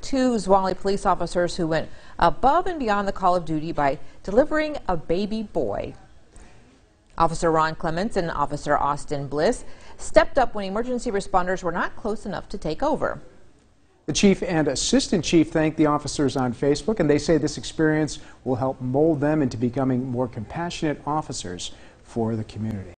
two Zwolle police officers who went above and beyond the call of duty by delivering a baby boy. Officer Ron Clements and Officer Austin Bliss stepped up when emergency responders were not close enough to take over. The chief and assistant chief thanked the officers on Facebook, and they say this experience will help mold them into becoming more compassionate officers for the community.